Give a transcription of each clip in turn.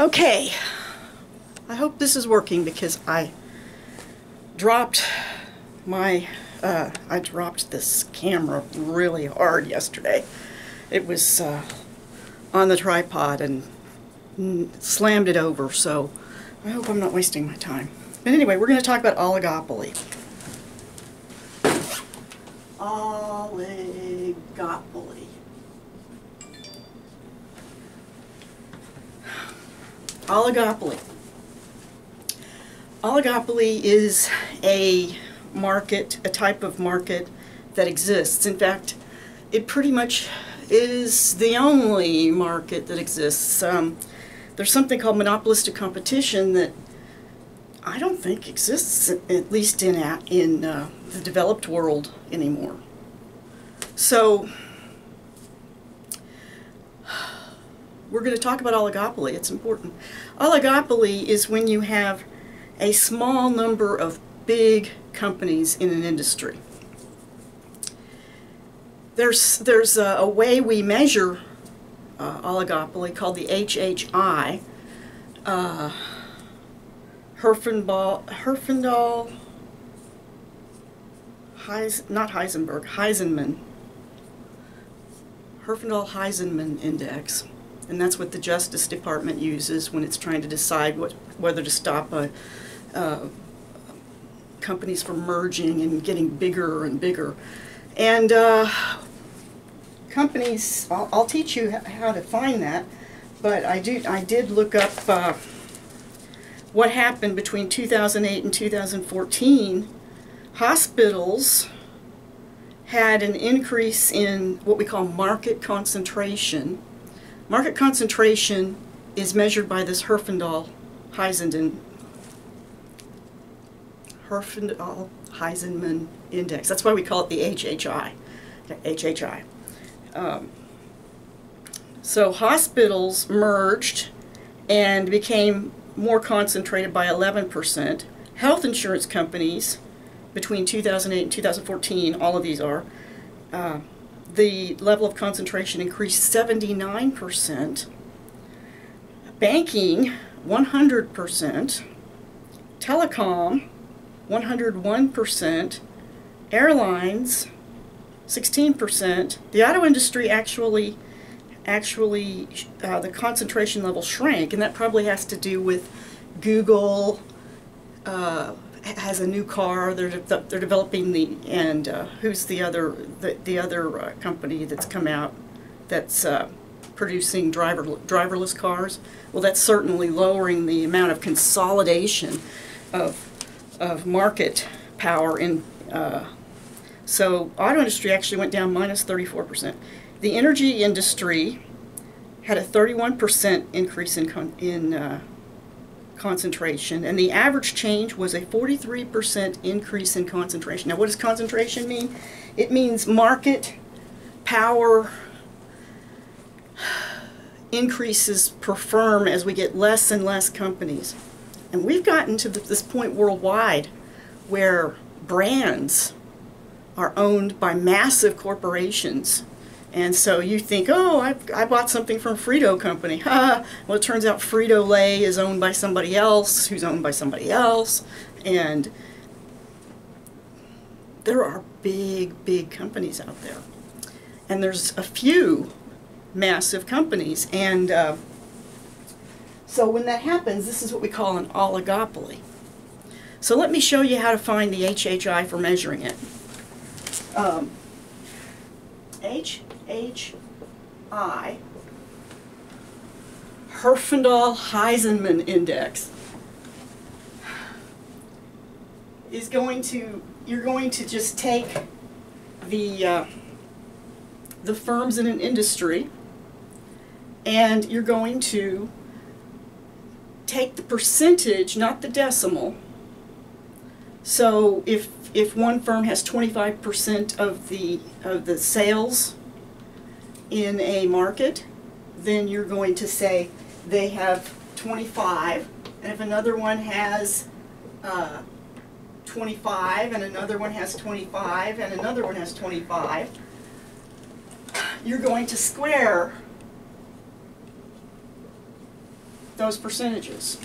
Okay, I hope this is working because I dropped my, uh, I dropped this camera really hard yesterday. It was uh, on the tripod and mm, slammed it over, so I hope I'm not wasting my time. But anyway, we're going to talk about oligopoly. Oligopoly. Oligopoly. Oligopoly is a market, a type of market that exists. In fact, it pretty much is the only market that exists. Um, there's something called monopolistic competition that I don't think exists, at least in, in uh, the developed world anymore. So, we're going to talk about oligopoly. It's important. Oligopoly is when you have a small number of big companies in an industry. There's, there's a, a way we measure uh, oligopoly called the HHI. Uh, Herfindahl, Heis, not Heisenberg, Heisenman, Herfindahl-Heisenman Index and that's what the Justice Department uses when it's trying to decide what, whether to stop a, uh, companies from merging and getting bigger and bigger. And uh, companies, I'll, I'll, teach you how to find that, but I, do, I did look up uh, what happened between 2008 and 2014. Hospitals had an increase in what we call market concentration Market concentration is measured by this Herfindahl-Heisenman Herfindahl-Heisenman index. That's why we call it the HHI. HHI. Um, so hospitals merged and became more concentrated by 11%. Health insurance companies between 2008 and 2014, all of these are, uh, the level of concentration increased 79%, banking 100%, telecom 101%, airlines 16%. The auto industry actually actually uh, the concentration level shrank and that probably has to do with Google uh, has a new car. They're de they're developing the and uh, who's the other the the other uh, company that's come out that's uh, producing driver driverless cars. Well, that's certainly lowering the amount of consolidation of of market power in. Uh, so auto industry actually went down minus minus 34 percent. The energy industry had a 31 percent increase in in uh, concentration, and the average change was a 43% increase in concentration. Now, what does concentration mean? It means market power increases per firm as we get less and less companies. And we've gotten to this point worldwide where brands are owned by massive corporations and so you think, oh, I, I bought something from Frito Company. well, it turns out Frito-Lay is owned by somebody else, who's owned by somebody else. And there are big, big companies out there. And there's a few massive companies. And uh, so when that happens, this is what we call an oligopoly. So let me show you how to find the HHI for measuring it. Um, H HI, Herfindahl-Heisenman index, is going to, you're going to just take the, uh, the firms in an industry and you're going to take the percentage, not the decimal. So if if one firm has 25% of the of the sales in a market, then you're going to say they have 25, and if another one has uh, 25, and another one has 25, and another one has 25, you're going to square those percentages.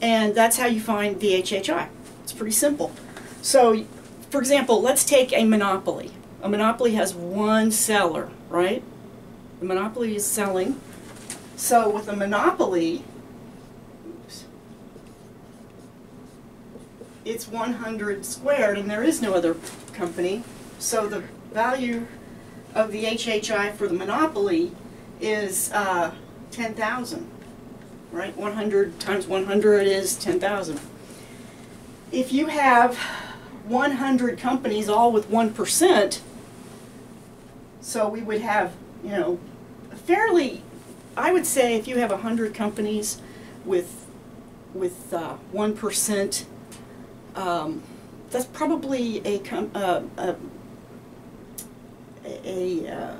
And that's how you find the HHI. It's pretty simple. So, for example, let's take a monopoly. A monopoly has one seller, right? The monopoly is selling. So with a monopoly, oops, it's 100 squared and there is no other company. So the value of the HHI for the monopoly is uh, 10,000, right? 100 times 100 is 10,000. If you have 100 companies all with 1%, so we would have, you know, fairly, I would say if you have 100 companies with, with uh, 1%, um, that's probably a, com- uh, a, a, uh,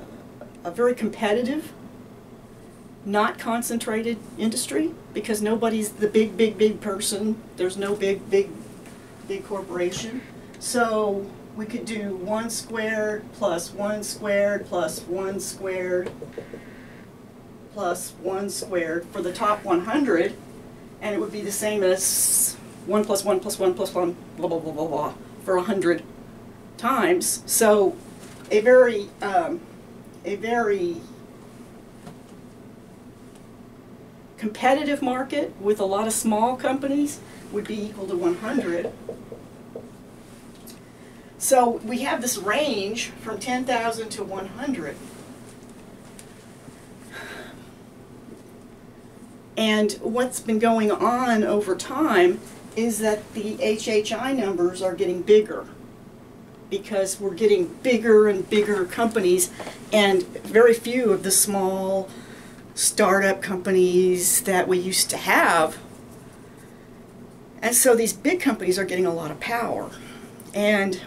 a very competitive, not concentrated industry because nobody's the big, big, big person. There's no big, big, big corporation. So we could do 1 squared plus 1 squared plus 1 squared plus 1 squared for the top 100, and it would be the same as 1 plus 1 plus 1 plus 1, blah, blah, blah, blah, blah, for 100 times. So a very, um, a very competitive market with a lot of small companies would be equal to 100. So we have this range from 10,000 to 100. And what's been going on over time is that the HHI numbers are getting bigger because we're getting bigger and bigger companies and very few of the small startup companies that we used to have. And so these big companies are getting a lot of power. And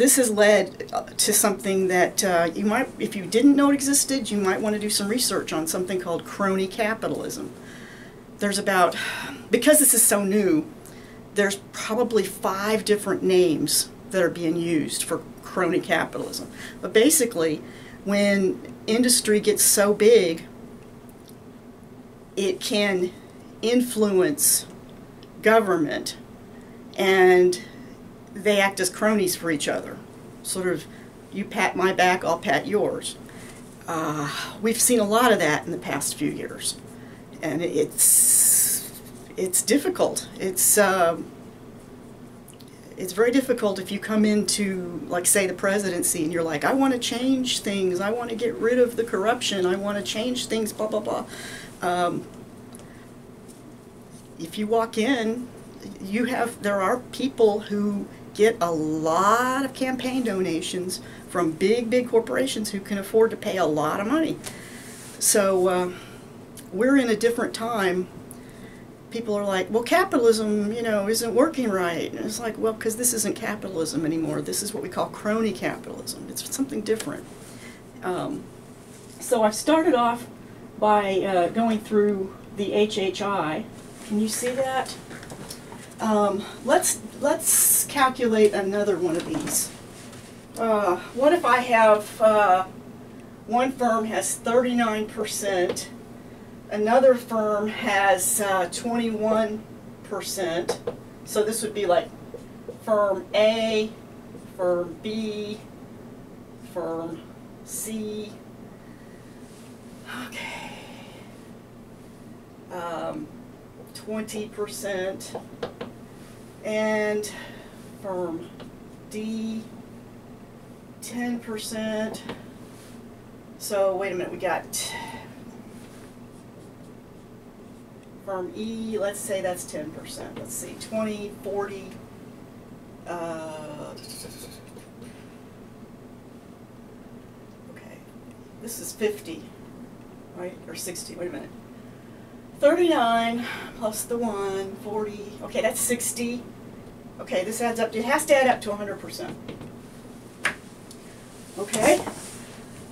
this has led uh, to something that uh, you might, if you didn't know it existed, you might want to do some research on something called crony capitalism. There's about, because this is so new, there's probably five different names that are being used for crony capitalism. But basically, when industry gets so big, it can influence government and they act as cronies for each other. Sort of, you pat my back, I'll pat yours. Uh, we've seen a lot of that in the past few years, and it's it's difficult. It's um, it's very difficult if you come into, like, say, the presidency, and you're like, I want to change things. I want to get rid of the corruption. I want to change things. Blah blah blah. Um, if you walk in, you have there are people who get a lot of campaign donations from big, big corporations who can afford to pay a lot of money. So uh, we're in a different time. People are like, well, capitalism, you know, isn't working right. And it's like, well, because this isn't capitalism anymore. This is what we call crony capitalism. It's something different. Um, so I've started off by uh, going through the HHI. Can you see that? Um, let's let's calculate another one of these. Uh, what if I have uh, one firm has 39%, another firm has uh, 21%, so this would be like firm A, firm B, firm C. Okay. Um, 20% and firm D, 10%. So wait a minute, we got firm E, let's say that's 10%. Let's see, 20, 40, uh, okay, this is 50, right, or 60, wait a minute. 39 plus the 1, 40, okay, that's 60. Okay, this adds up, it has to add up to 100%. Okay,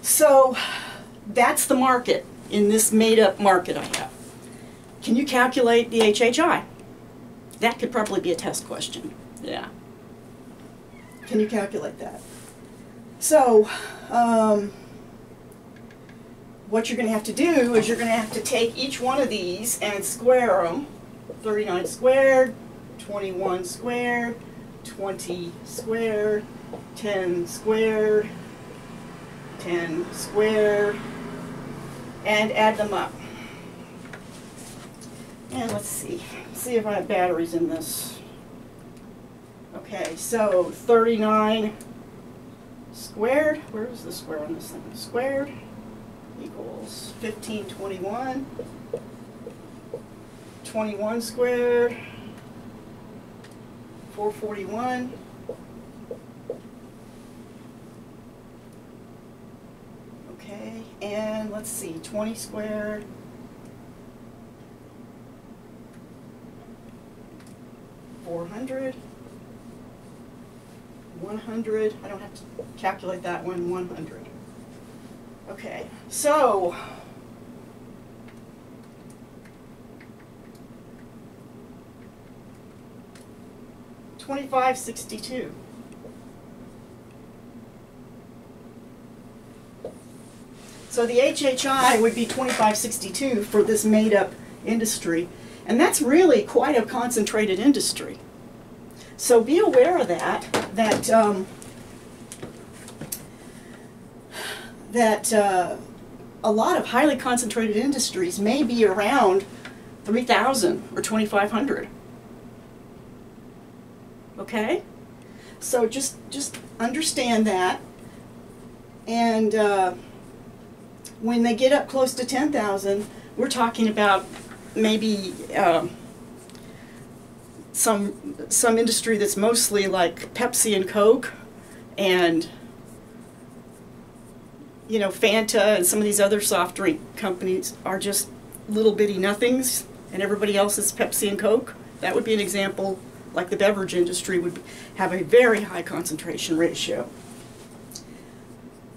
so that's the market in this made-up market I have. Can you calculate the HHI? That could probably be a test question. Yeah. Can you calculate that? So, um, what you're going to have to do is you're going to have to take each one of these and square them. 39 squared, 21 squared, 20 squared, 10 squared, 10 squared, and add them up. And let's see, see if I have batteries in this. Okay, so 39 squared, where's the square on this thing? Squared equals 1521. 21 squared, 441. Okay, and let's see, 20 squared. Four hundred. One hundred, I don't have to calculate that one, one hundred. Okay, so. Twenty-five sixty-two. So the HHI would be twenty-five sixty-two for this made-up industry, and that's really quite a concentrated industry. So be aware of that, that, um, that uh, a lot of highly concentrated industries may be around 3,000 or 2,500. Okay? So just, just understand that. And uh, when they get up close to 10,000, we're talking about maybe um, some some industry that's mostly like Pepsi and Coke and you know Fanta and some of these other soft drink companies are just little bitty nothings and everybody else is Pepsi and Coke. That would be an example like the beverage industry would have a very high concentration ratio.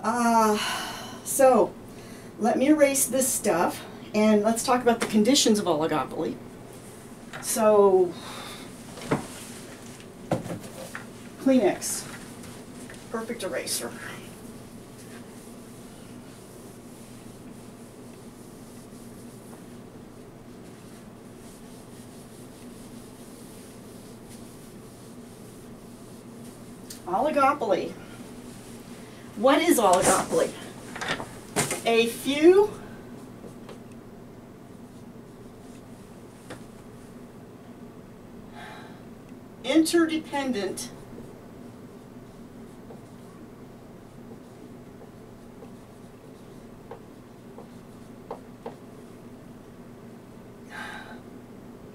Uh, so let me erase this stuff and let's talk about the conditions of oligopoly. So Kleenex. Perfect eraser. Oligopoly. What is oligopoly? A few interdependent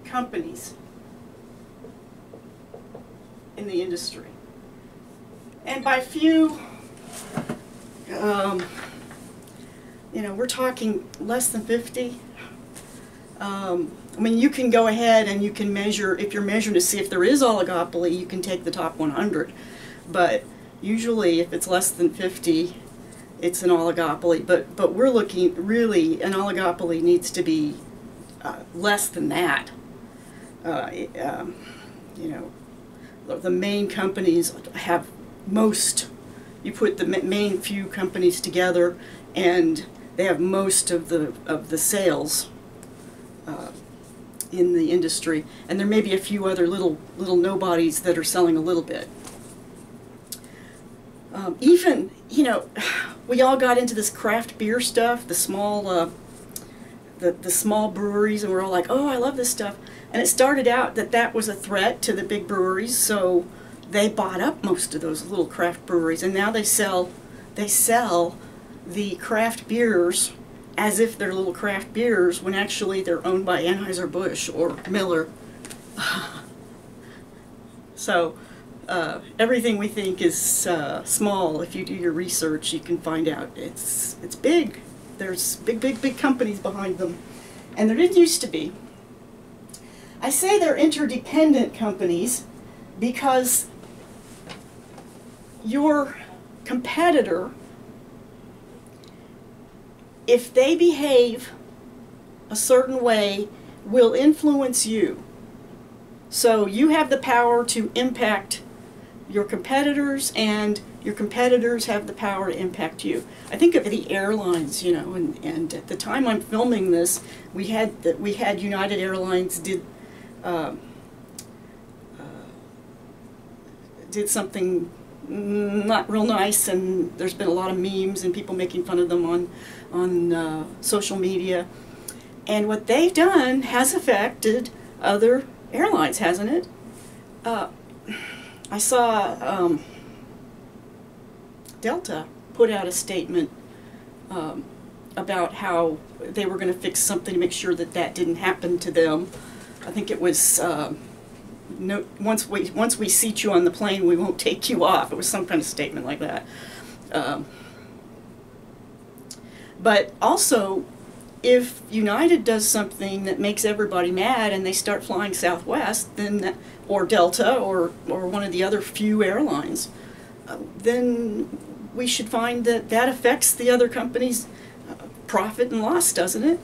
companies in the industry. And by few, um, you know, we're talking less than 50. Um, I mean, you can go ahead and you can measure, if you're measuring to see if there is oligopoly, you can take the top 100. But usually, if it's less than 50, it's an oligopoly. But, but we're looking, really, an oligopoly needs to be uh, less than that uh, um, you know, the main companies have most, you put the main few companies together and they have most of the, of the sales uh, in the industry. And there may be a few other little, little nobodies that are selling a little bit. Um, even, you know, we all got into this craft beer stuff, the small, uh, the, the small breweries, and we're all like, oh, I love this stuff. And it started out that that was a threat to the big breweries, so they bought up most of those little craft breweries, and now they sell they sell the craft beers as if they're little craft beers when actually they're owned by Anheuser-Busch or Miller. so uh, everything we think is uh, small, if you do your research, you can find out it's it's big. There's big, big, big companies behind them, and there didn't used to be. I say they're interdependent companies because your competitor, if they behave a certain way, will influence you. So you have the power to impact your competitors and Your competitors have the power to impact you. I think of the airlines, you know, and, and at the time I'm filming this, we had that we had United Airlines did um, uh, did something not real nice, and there's been a lot of memes and people making fun of them on on uh, social media. And what they've done has affected other airlines, hasn't it? Uh, I saw um, Delta put out a statement um, about how they were going to fix something to make sure that that didn't happen to them. I think it was uh, no, once we once we seat you on the plane, we won't take you off. It was some kind of statement like that. Um, but also, if United does something that makes everybody mad and they start flying Southwest, then that, or Delta or or one of the other few airlines, uh, then we should find that that affects the other company's uh, profit and loss, doesn't it?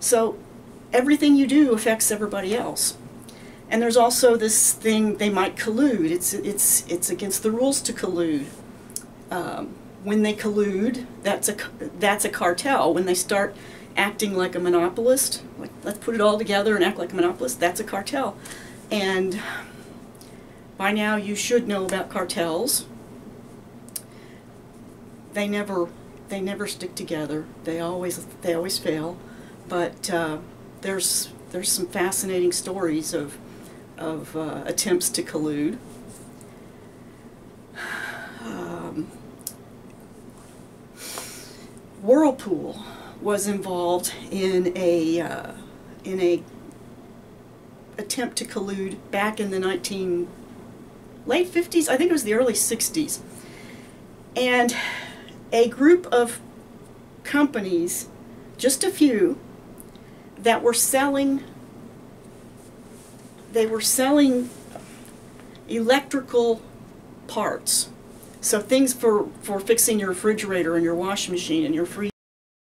So everything you do affects everybody else. And there's also this thing they might collude. It's it's it's against the rules to collude. Um, when they collude, that's a that's a cartel. When they start acting like a monopolist, like let's put it all together and act like a monopolist, that's a cartel. And by now you should know about cartels. They never they never stick together. They always they always fail. But uh, there's there's some fascinating stories of of uh, attempts to collude. Um, Whirlpool was involved in a uh, in a attempt to collude back in the 19 late 50s I think it was the early 60s and a group of companies just a few that were selling they were selling electrical parts. So things for for fixing your refrigerator and your washing machine and your freezer